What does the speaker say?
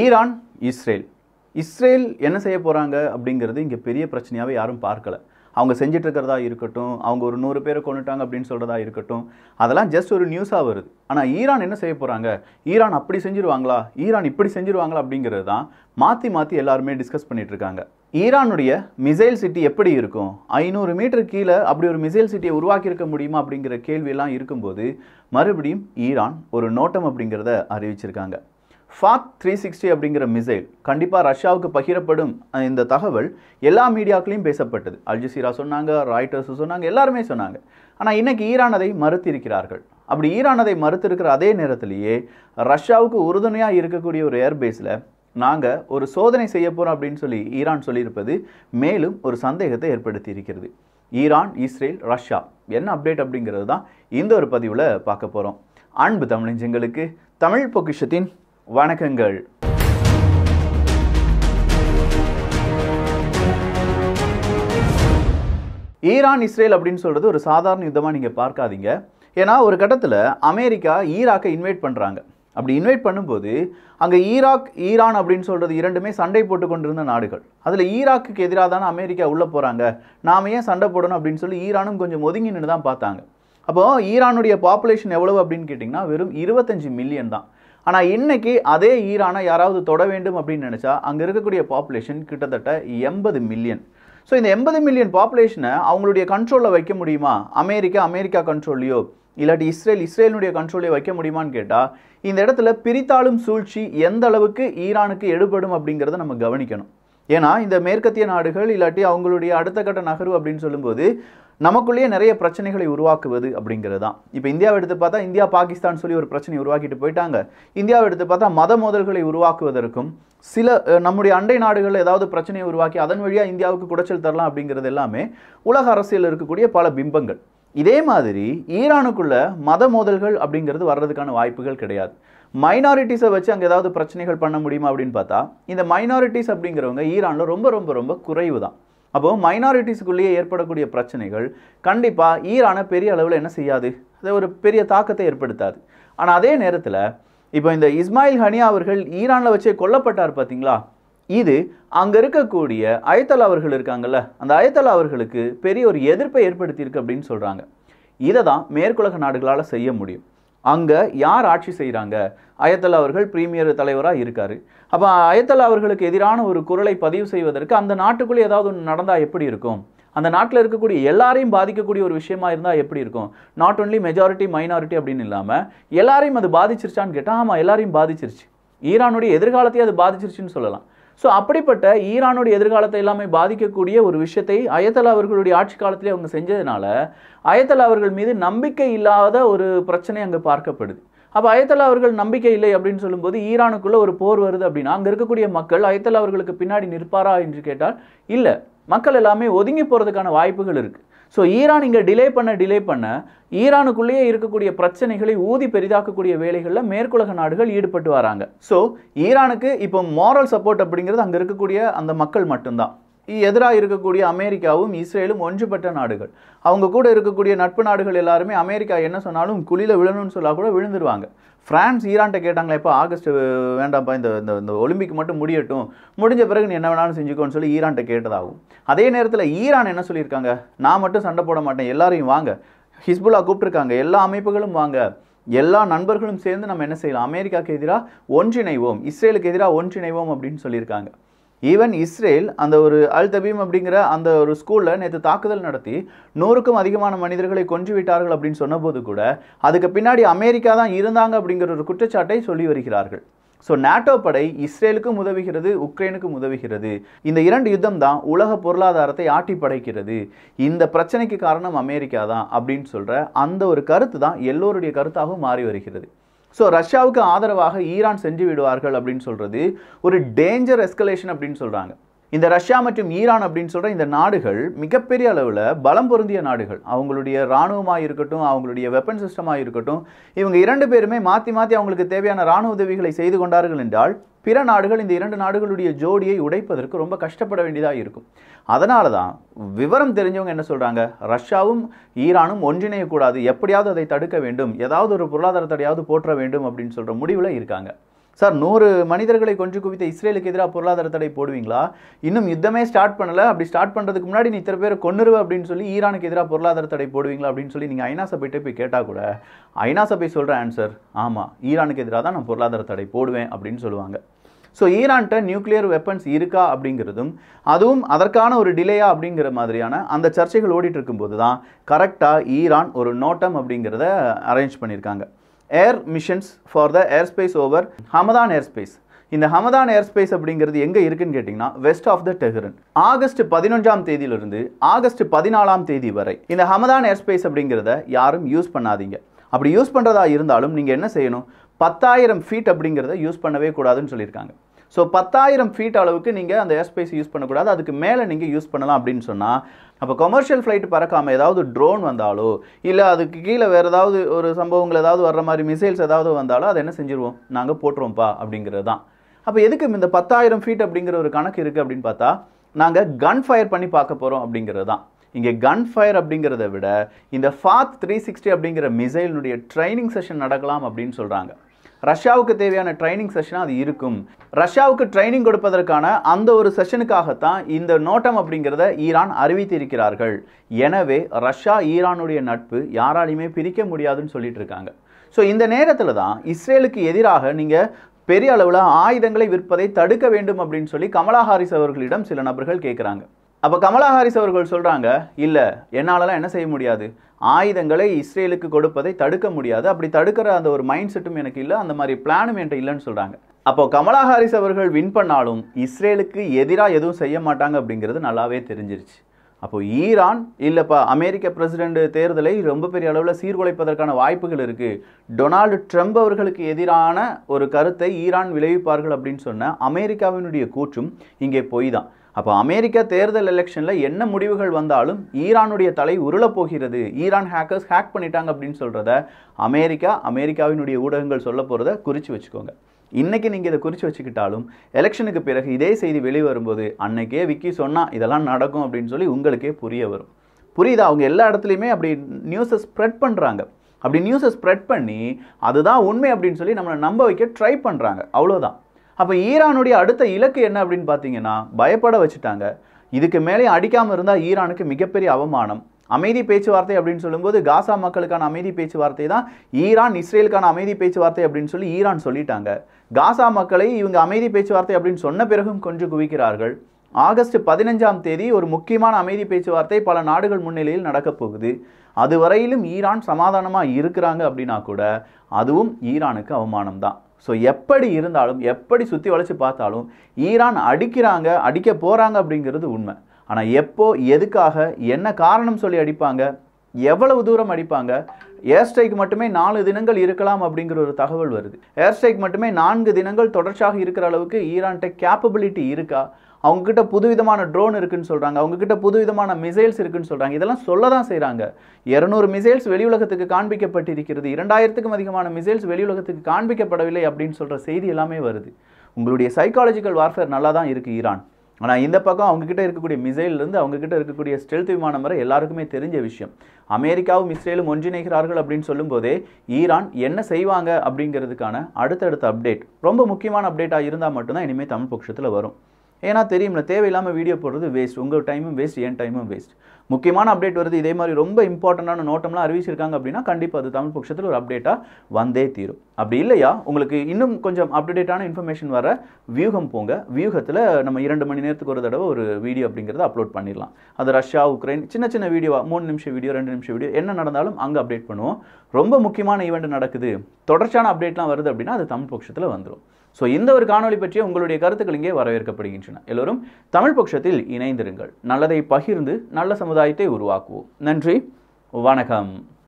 Iran Israel. Israel என்ன செய்ய போகிறாங்க அப்படிங்கிறது இங்கே பெரிய பிரச்சனையாகவே யாரும் பார்க்கல. அவங்க செஞ்சிட்ருக்கிறதா இருக்கட்டும் அவங்க ஒரு நூறு பேரை கொண்டுட்டாங்க அப்படின்னு சொல்கிறதா இருக்கட்டும் அதெல்லாம் ஜஸ்ட் ஒரு நியூஸாக வருது. ஆனால் ஈரான் என்ன செய்ய போகிறாங்க ஈரான் அப்படி செஞ்சுருவாங்களா? ஈரான் இப்படி செஞ்சிருவாங்களா அப்படிங்கிறது தான் மாற்றி மாற்றி எல்லாருமே டிஸ்கஸ் பண்ணிகிட்டு இருக்காங்க. ஈரானுடைய மிசைல் சிட்டி எப்படி இருக்கும்? ஐநூறு மீட்டர் கீழே அப்படி ஒரு மிசைல் சிட்டியை உருவாக்கியிருக்க முடியுமா அப்படிங்கிற கேள்வியெல்லாம் இருக்கும்போது மறுபடியும் ஈரான் ஒரு நோட்டம் அப்படிங்கிறத அறிவிச்சிருக்காங்க. ஃபாக் த்ரீ சிக்ஸ்டி அப்படிங்கிற மிசைல் கண்டிப்பாக ரஷ்யாவுக்கு பகிரப்படும் இந்த தகவல் எல்லா மீடியாக்களையும் பேசப்பட்டது. அல்ஜசீரா சொன்னாங்க ராய்டர்ஸ் சொன்னாங்க எல்லாருமே சொன்னாங்க. ஆனால் இன்னைக்கு ஈரான் அதை மறுத்திருக்கிறார்கள். அப்படி ஈரான் அதை மறுத்திருக்கிற அதே நேரத்திலேயே ரஷ்யாவுக்கு உறுதுணையாக இருக்கக்கூடிய ஒரு ஏர்பேஸில் நாங்கள் ஒரு சோதனை செய்ய போகிறோம் அப்படின்னு சொல்லி ஈரான் சொல்லியிருப்பது மேலும் ஒரு சந்தேகத்தை ஏற்படுத்தி இருக்கிறது ஈரான் இஸ்ரேல் ரஷ்யா என்ன அப்டேட் அப்படிங்கிறது தான் இந்த ஒரு பதிவில் பார்க்க போகிறோம் அன்பு தமிழஞ்சங்களுக்கு தமிழ் பொக்கிஷத்தின் வணக்கங்கள். ஈரான் இஸ்ரேல் அப்படின்னு சொல்கிறது ஒரு சாதாரண யுத்தமாக நீங்கள் பார்க்காதீங்க. ஏன்னா ஒரு கட்டத்தில் அமெரிக்கா ஈராக்கை இன்வைட் பண்ணுறாங்க அப்படி இன்வைட் பண்ணும்போது அங்கே ஈராக் ஈரான் அப்படின்னு சொல்கிறது இரண்டுமே சண்டை போட்டு கொண்டிருந்த நாடுகள். அதில் ஈராக்குக்கு எதிராக தானே அமெரிக்கா உள்ளே போகிறாங்க நாம் ஏன் சண்டை போடணும் அப்படின்னு சொல்லி ஈரானும் கொஞ்சம் ஒதுங்கி நின்று தான் பார்த்தாங்க. அப்போது ஈரானுடைய பாப்புலேஷன் எவ்வளவு அப்படின்னு கேட்டிங்கன்னா வெறும் இருபத்தஞ்சி மில்லியன் தான். ஆனால் இன்றைக்கி அதே ஈரானை யாராவது தொட வேண்டும் அப்படின்னு நினச்சா அங்கே இருக்கக்கூடிய பாப்புலேஷன் கிட்டத்தட்ட எண்பது மில்லியன் ஸோ இந்த எண்பது மில்லியன் பாப்புலேஷனை அவங்களுடைய கண்ட்ரோலில் வைக்க முடியுமா? அமெரிக்கா அமெரிக்கா கண்ட்ரோல்லையோ இல்லாட்டி இஸ்ரேல் இஸ்ரேலினுடைய கண்ட்ரோலையோ வைக்க முடியுமான்னு கேட்டால் இந்த இடத்துல பிரித்தாளும் சூழ்ச்சி எந்த அளவுக்கு ஈரானுக்கு எடுபடும் அப்படிங்கிறத நம்ம கவனிக்கணும். ஏன்னா இந்த மேற்கத்திய நாடுகள் இல்லாட்டி அவங்களுடைய அடுத்த கட்ட நகர்வு அப்படின்னு சொல்லும்போது நமக்குள்ளேயே நிறைய பிரச்சனைகளை உருவாக்குவது அப்படிங்கிறது தான். இப்போ இந்தியாவை எடுத்து பார்த்தா இந்தியா பாகிஸ்தான் சொல்லி ஒரு பிரச்சனை உருவாக்கிட்டு போயிட்டாங்க. இந்தியாவை எடுத்து பார்த்தா மத மோதல்களை உருவாக்குவதற்கும் சில நம்முடைய அண்டை நாடுகளில் ஏதாவது பிரச்சனையை உருவாக்கி அதன் வழியாக இந்தியாவுக்கு குடைச்சல் தரலாம் அப்படிங்கிறது எல்லாமே உலக அரசியலில் இருக்கக்கூடிய பல பிம்பங்கள். இதே மாதிரி ஈரானுக்குள்ள மத மோதல்கள் அப்படிங்கிறது வர்றதுக்கான வாய்ப்புகள் கிடையாது. மைனாரிட்டிஸை வச்சு அங்கே ஏதாவது பிரச்சனைகள் பண்ண முடியுமா அப்படின்னு பார்த்தா இந்த மைனாரிட்டிஸ் அப்படிங்கிறவங்க ஈரானில் ரொம்ப ரொம்ப ரொம்ப குறைவு தான் அப்போ மைனாரிட்டிஸுக்குள்ளேயே ஏற்படக்கூடிய பிரச்சனைகள் கண்டிப்பாக ஈரானை பெரிய அளவில் என்ன செய்யாது? அது ஒரு பெரிய தாக்கத்தை ஏற்படுத்தாது. ஆனால் அதே நேரத்தில் இப்போ இந்த இஸ்மாயில் ஹனியா அவர்கள் ஈரானில் வச்சே கொல்லப்பட்டார் பார்த்தீங்களா இது அங்கே இருக்கக்கூடிய அயத்தல் அவர்கள் இருக்காங்கல்ல அந்த அயத்தல் அவர்களுக்கு பெரிய ஒரு எதிர்ப்பை ஏற்படுத்தியிருக்கு அப்படின்னு சொல்கிறாங்க இதை தான் மேற்குலக நாடுகளால் செய்ய முடியும். அங்கே யார் ஆட்சி செய்கிறாங்க அயத்தல் அவர்கள் பிரீமியர் தலைவராக இருக்கார். அப்போ அயத்தல் அவர்களுக்கு எதிரான ஒரு குரலை பதிவு செய்வதற்கு அந்த நாட்டுக்குள்ளே ஏதாவது ஒன்று நடந்தால் எப்படி இருக்கும்? அந்த நாட்டில் இருக்கக்கூடிய எல்லாரையும் பாதிக்கக்கூடிய ஒரு விஷயமா இருந்தால் எப்படி இருக்கும்? நாட் ஒன்லி மெஜாரிட்டி மைனாரிட்டி அப்படின்னு இல்லாமல் எல்லாரையும் அது பாதிச்சிருச்சான்னு கேட்டால் ஆமாம் எல்லாரையும் பாதிச்சிருச்சு. ஈரானுடைய எதிர்காலத்தையே அது பாதிச்சிருச்சுன்னு சொல்லலாம். ஸோ அப்படிப்பட்ட ஈரானுடைய எதிர்காலத்தை எல்லாமே பாதிக்கக்கூடிய ஒரு விஷயத்தை அயத்தலா அவர்களுடைய ஆட்சி காலத்திலே அவங்க செஞ்சதுனால அயத்தலா அவர்கள் மீது நம்பிக்கை இல்லாத ஒரு பிரச்சனை அங்கே பார்க்கப்படுது. அப்போ அயத்தலா அவர்கள் நம்பிக்கை இல்லை அப்படின்னு சொல்லும்போது ஈரானுக்குள்ளே ஒரு போர் வருது அப்படின்னா அங்கே இருக்கக்கூடிய மக்கள் அயத்தலா அவர்களுக்கு பின்னாடி நிற்பாரா என்று கேட்டால் இல்லை. மக்கள் எல்லாமே ஒதுங்கி போகிறதுக்கான வாய்ப்புகள் இருக்குது ஸோ ஈரான் இங்கே டிலே பண்ண டிலே பண்ண ஈரானுக்குள்ளேயே இருக்கக்கூடிய பிரச்சனைகளை ஊதி பெரிதாக்கக்கூடிய வேலைகளில் மேற்குலக நாடுகள் ஈடுபட்டு வராங்க. ஸோ ஈரானுக்கு இப்போ மாரல் சப்போர்ட் அப்படிங்கிறது அங்கே இருக்கக்கூடிய அந்த மக்கள் மட்டும்தான். எதிராக இருக்கக்கூடிய அமெரிக்காவும் இஸ்ரேலும் ஒன்றுபட்ட நாடுகள். அவங்க கூட இருக்கக்கூடிய நட்பு நாடுகள் எல்லாருமே அமெரிக்கா என்ன சொன்னாலும் குழியில் விழணும்னு சொல்லா கூட விழுந்துருவாங்க. ஃப்ரான்ஸ் ஈரான்ட்ட கேட்டாங்களா இப்போ ஆகஸ்ட் வேண்டாம்ப்பா இந்த இந்த இந்த ஒலிம்பிக் மட்டும் முடியட்டும். முடிஞ்ச பிறகு நீ என்ன வேணாலும் செஞ்சுக்கோன்னு சொல்லி ஈரான்ட்ட கேட்டதாகும் அதே நேரத்தில் ஈரான் என்ன சொல்லியிருக்காங்க? நான் மட்டும் சண்டை போட மாட்டேன். எல்லாரையும் வாங்க. ஹிஸ்புல்லா கூப்பிட்டுருக்காங்க. எல்லா அமைப்புகளும் வாங்க. எல்லா நண்பர்களும் சேர்ந்து நம்ம என்ன செய்யலாம்? அமெரிக்காவுக்கு எதிராக ஒன்றிணைவோம். இஸ்ரேலுக்கு எதிராக ஒன்றிணைவோம் அப்படின்னு சொல்லியிருக்காங்க. ஈவன் இஸ்ரேல் அந்த ஒரு அல் தபீம் அப்படிங்கிற அந்த ஒரு ஸ்கூலில் நேற்று தாக்குதல் நடத்தி நூறுக்கும் அதிகமான மனிதர்களை கொன்று விட்டார்கள் அப்படின்னு சொன்னபோது கூட அதுக்கு பின்னாடி அமெரிக்கா தான் இருந்தாங்க அப்படிங்கிற ஒரு குற்றச்சாட்டை சொல்லி வருகிறார்கள். ஸோ நாட்டோ படை இஸ்ரேலுக்கும் உதவுகிறது உக்ரைனுக்கும் உதவுகிறது. இந்த இரண்டு யுத்தம் தான் உலக பொருளாதாரத்தை ஆட்டி படைக்கிறது. இந்த பிரச்சனைக்கு காரணம் அமெரிக்கா தான் அப்படின்னு சொல்கிற அந்த ஒரு கருத்து தான் எல்லோருடைய கருத்தாகவும் மாறி வருகிறது. ஸோ ரஷ்யாவுக்கு ஆதரவாக ஈரான் செஞ்சு விடுவார்கள் அப்படின்னு சொல்கிறது ஒரு டேஞ்சர் எஸ்கலேஷன் அப்படின்னு சொல்கிறாங்க இந்த ரஷ்யா மற்றும் ஈரான் அப்படின்னு சொல்கிற இந்த நாடுகள் மிகப்பெரிய அளவில் பலம் பொருந்திய நாடுகள். அவங்களுடைய இராணுவமாக இருக்கட்டும் அவங்களுடைய வெப்பன் சிஸ்டமாக இருக்கட்டும் இவங்க இரண்டு பேருமே மாற்றி மாற்றி அவங்களுக்கு தேவையான இராணுவ உதவிகளை செய்து கொண்டார்கள் என்றால் பிற நாடுகள் இந்த இரண்டு நாடுகளுடைய ஜோடியை உடைப்பதற்கு ரொம்ப கஷ்டப்பட வேண்டியதாக இருக்கும். அதனால தான் விவரம் தெரிஞ்சவங்க என்ன சொல்கிறாங்க ரஷ்யாவும் ஈரானும் ஒன்றிணையக்கூடாது. எப்படியாவது அதை தடுக்க வேண்டும். ஏதாவது ஒரு பொருளாதார தடையாவது போற்ற வேண்டும் அப்படின்னு சொல்கிற முடிவில் இருக்காங்க. சார் நூறு மனிதர்களை கொன்று குவித்த இஸ்ரேலுக்கு எதிராக பொருளாதார தடை போடுவீங்களா? இன்னும் யுத்தமே ஸ்டார்ட் பண்ணலை. அப்படி ஸ்டார்ட் பண்ணுறதுக்கு முன்னாடி நீ இத்தனை பேரை கொன்னுருவ அப்படின்னு சொல்லி ஈரானுக்கு எதிராக பொருளாதார தடை போடுவீங்களா அப்படின்னு சொல்லி நீங்கள் ஐநா சபைகிட்ட போய் கேட்டால் கூட ஐநா சபை சொல்கிற ஆன்சர் ஆமாம் ஈரானுக்கு எதிராக தான் நான் பொருளாதார தடை போடுவேன் அப்படின்னு சொல்லுவாங்க. ஸோ ஈரான்கிட்ட நியூக்ளியர் வெப்பன்ஸ் இருக்கா அப்படிங்கிறதும் அதுவும் அதற்கான ஒரு டிலேயா அப்படிங்கிற மாதிரியான அந்த சர்ச்சைகள் ஓடிட்டு இருக்கும்போது தான் கரெக்டாக ஈரான் ஒரு நோட்டம் அப்படிங்கிறத அரேஞ்ச் பண்ணியிருக்காங்க. Air missions for the airspace over Hamadan airspace இந்த ஹமதான் ஏர்ஸ்பேஸ் அப்படிங்கிறது எங்கே இருக்குன்னு கேட்டிங்கன்னா west of the Tehran August பதினொன்றாம் தேதியிலிருந்து ஆகஸ்ட் பதினாலாம் தேதி வரை இந்த ஹமதான் ஏர்ஸ்பேஸ் அப்படிங்கிறத யாரும் யூஸ் பண்ணாதீங்க. அப்படி யூஸ் பண்ணுறதா இருந்தாலும் நீங்கள் என்ன செய்யணும்? பத்தாயிரம் ஃபீட் அப்படிங்கிறத யூஸ் பண்ணவே கூடாதுன்னு சொல்லியிருக்காங்க. ஸோ பத்தாயிரம் ஃபீட் அளவுக்கு நீங்கள் அந்த ஏர்ஸ்பேஸ் யூஸ் பண்ணக்கூடாது. அதுக்கு மேலே நீங்கள் யூஸ் பண்ணலாம் அப்படின்னு சொன்னால் அப்போ கமர்ஷியல் ஃப்ளைட் பறக்காமல் ஏதாவது ட்ரோன் வந்தாலோ இல்லை அதுக்கு கீழே வேறு ஏதாவது ஒரு சம்பவங்கள் ஏதாவது வர்ற மாதிரி மிசைல்ஸ் ஏதாவது வந்தாலோ அதை என்ன செஞ்சிருவோம்? நாங்கள் போட்டுருவோம்ப்பா அப்படிங்கிறது தான் அப்போ எதுக்கு இந்த பத்தாயிரம் ஃபீட் அப்படிங்கிற ஒரு கணக்கு இருக்குது அப்படின்னு பார்த்தா நாங்கள் கன் ஃபயர் பண்ணி பார்க்க போகிறோம் அப்படிங்கிறது தான் இங்கே கன் ஃபயர் அப்படிங்கிறத விட இந்த ஃபாத் த்ரீ சிக்ஸ்டி அப்படிங்கிற மிசைலினுடைய ட்ரைனிங் செஷன் நடக்கலாம் அப்படின்னு சொல்கிறாங்க ரஷ்யாவுக்கு தேவையான ட்ரைனிங் செஷனாக அது இருக்கும். ரஷ்யாவுக்கு ட்ரைனிங் கொடுப்பதற்கான அந்த ஒரு செஷனுக்காகத்தான் இந்த நோட்டம் அப்படிங்கிறத ஈரான் அறிவித்திருக்கிறார்கள். எனவே ரஷ்யா ஈரானுடைய நட்பு யாராலையுமே பிரிக்க முடியாதுன்னு சொல்லிட்டு இருக்காங்க. ஸோ இந்த நேரத்தில் தான் இஸ்ரேலுக்கு எதிராக நீங்கள் பெரிய அளவில் ஆயுதங்களை விற்பதை தடுக்க வேண்டும் அப்படின்னு சொல்லி கமலா ஹாரிஸ் அவர்களிடம் சில நபர்கள் கேட்குறாங்க அப்போ கமலா ஹாரிஸ் அவர்கள் சொல்கிறாங்க இல்லை என்னாலலாம் என்ன செய்ய முடியாது? ஆயுதங்களை இஸ்ரேலுக்கு கொடுப்பதை தடுக்க முடியாது. அப்படி தடுக்கிற அந்த ஒரு மைண்ட் செட்டும் எனக்கு இல்லை அந்த மாதிரி பிளானும் என்கிட்ட இல்லைன்னு சொல்கிறாங்க அப்போ கமலா ஹாரிஸ் அவர்கள் வின் பண்ணாலும் இஸ்ரேலுக்கு எதிராக எதுவும் செய்ய மாட்டாங்க அப்படிங்கிறது நல்லாவே தெரிஞ்சிருச்சு. அப்போது ஈரான் இல்லைப்பா அமெரிக்க பிரசிடென்ட் தேர்தலை ரொம்ப பெரிய அளவில் சீர்குலைப்பதற்கான வாய்ப்புகள் இருக்குது டொனால்டு ட்ரம்ப் அவர்களுக்கு எதிரான ஒரு கருத்தை ஈரான் விளைவிப்பார்கள் அப்படின்னு சொன்ன அமெரிக்காவினுடைய கூற்றும் இங்கே பொய் தான். அப்போ அமெரிக்கா தேர்தல் எலெக்ஷனில் என்ன முடிவுகள் வந்தாலும் ஈரானுடைய தலை உருளப் போகிறது. ஈரான் ஹேக்கர்ஸ் ஹேக் பண்ணிட்டாங்க அப்படின்னு சொல்கிறத அமெரிக்கா அமெரிக்காவினுடைய ஊடகங்கள் சொல்ல போகிறத குறித்து வச்சுக்கோங்க. இன்றைக்கி நீங்கள் இதை குறித்து வச்சுக்கிட்டாலும் எலெக்ஷனுக்கு பிறகு இதே செய்தி வெளிவரும்போது அன்னைக்கே விக்கி சொன்னால் இதெல்லாம் நடக்கும் அப்படின்னு சொல்லி உங்களுக்கே புரிய வரும். புரியுதா? அவங்க எல்லா இடத்துலையுமே அப்படி நியூஸை ஸ்ப்ரெட் பண்ணுறாங்க அப்படி நியூஸை ஸ்ப்ரெட் பண்ணி அதுதான் உண்மை அப்படின்னு சொல்லி நம்மளை நம்ப வைக்க ட்ரை பண்ணுறாங்க அவ்வளோதான் அப்போ ஈரானுடைய அடுத்த இலக்கு என்ன அப்படின்னு பார்த்தீங்கன்னா பயப்பட வச்சுட்டாங்க. இதுக்கு மேலே அடிக்காமல் இருந்தால் ஈரானுக்கு மிகப்பெரிய அவமானம். அமைதி பேச்சுவார்த்தை அப்படின்னு சொல்லும்போது காசா மக்களுக்கான அமைதி பேச்சுவார்த்தை தான் ஈரான் இஸ்ரேலுக்கான அமைதி பேச்சுவார்த்தை அப்படின்னு சொல்லி ஈரான் சொல்லிட்டாங்க. காசா மக்களை இவங்க அமைதி பேச்சுவார்த்தை அப்படின்னு சொன்ன பிறகும் கொஞ்சம் குவிக்கிறார்கள். ஆகஸ்ட் பதினஞ்சாம் தேதி ஒரு முக்கியமான அமைதி பேச்சுவார்த்தை பல நாடுகள் முன்னிலையில் நடக்கப் போகுது. அதுவரையிலும் ஈரான் சமாதானமாக இருக்கிறாங்க அப்படின்னா கூட அதுவும் ஈரானுக்கு அவமானம் தான் ஸோ எப்படி இருந்தாலும் எப்படி சுற்றி வளைச்சு பார்த்தாலும் ஈரான் அடிக்கிறாங்க அடிக்க போகிறாங்க அப்படிங்கிறது உண்மை. ஆனால் எப்போ எதுக்காக என்ன காரணம் சொல்லி அடிப்பாங்க எவ்வளவு தூரம் அடிப்பாங்க ஏர் ஸ்ட்ரைக் மட்டுமே நாலு தினங்கள் இருக்கலாம் அப்படிங்கிற ஒரு தகவல் வருது. ஏர் ஸ்ட்ரைக் மட்டுமே நான்கு தினங்கள் தொடர்ச்சியாக இருக்கிற அளவுக்கு ஈரான்கிட்ட கேப்பபிலிட்டி இருக்கா? அவங்கக்கிட்ட புதுவிதமான ட்ரோன் இருக்குன்னு சொல்கிறாங்க அவங்கக்கிட்ட புதுவிதமான மிசைல்ஸ் இருக்குன்னு சொல்கிறாங்க இதெல்லாம் சொல்ல தான் செய்கிறாங்க இரநூறு மிசைல்ஸ் வெளியுலகத்துக்கு காண்பிக்கப்பட்டிருக்கிறது. இரண்டாயிரத்துக்கும் அதிகமான மிசைல்ஸ் வெளியுலகத்துக்கு காண்பிக்கப்படவில்லை அப்படின்னு சொல்கிற செய்தி எல்லாமே வருது. உங்களுடைய சைக்காலஜிக்கல் வார்ஃபேர் நல்லா தான் இருக்குது ஈரான். ஆனால் இந்த பக்கம் அவங்கக்கிட்ட இருக்கக்கூடிய மிசைல்லேருந்து அவங்கக்கிட்ட இருக்கக்கூடிய ஸ்டெல்த் விமானம் வரை எல்லாருக்குமே தெரிஞ்ச விஷயம். அமெரிக்காவும் இஸ்ரேலும் ஒன்றிணைகிறார்கள் அப்படின்னு சொல்லும்போதே ஈரான் என்ன செய்வாங்க அப்படிங்கிறதுக்கான அடுத்தடுத்த அப்டேட் ரொம்ப முக்கியமான அப்டேட்டாக இருந்தால் மட்டும்தான் இனிமேல் தமிழ் பட்சத்தில் வரும். ஏன்னா தெரியும்ல தேவையில்லாமல் வீடியோ போடுறது வேஸ்ட் உங்கள் டைமும் வேஸ்ட் என் டைமும் வேஸ்ட் முக்கியமான அப்டேட் வருது இதே மாதிரி ரொம்ப இம்பார்ட்டண்டான நோட்டம்லாம் அறிவிச்சிருக்காங்க அப்படின்னா கண்டிப்பாக அது தமிழ் பட்சத்தில் ஒரு அப்டேட்டாக வந்தே தீரும். அப்படி இல்லையா? உங்களுக்கு இன்னும் கொஞ்சம் அப்டேட்டான இன்ஃபர்மேஷன் வர வியூகம் போங்க. வியூகத்தில் நம்ம இரண்டு மணி நேரத்துக்கு ஒரு தடவை ஒரு வீடியோ அப்படிங்கிறத அப்லோட் பண்ணிடலாம். அது ரஷ்யா உக்ரைன் சின்ன சின்ன வீடியோ மூணு நிமிஷம் வீடியோ ரெண்டு நிமிஷம் வீடியோ என்ன நடந்தாலும் அங்கே அப்டேட் பண்ணுவோம். ரொம்ப முக்கியமான ஈவெண்ட் நடக்குது. தொடர்ச்சியான அப்டேட்லாம் வருது அப்படின்னா அது தமிழ் பட்சத்தில் வந்துடும் ஸோ இந்த ஒரு காணொளி பற்றிய உங்களுடைய கருத்துக்கள் இங்கே வரவேற்கப்படுகின்றன. எல்லோரும் தமிழ் பட்சத்தில் இணைந்திருங்கள். நல்லதை பகிர்ந்து நல்ல சமுதாயத்தை உருவாக்குவோம். நன்றி. வணக்கம்.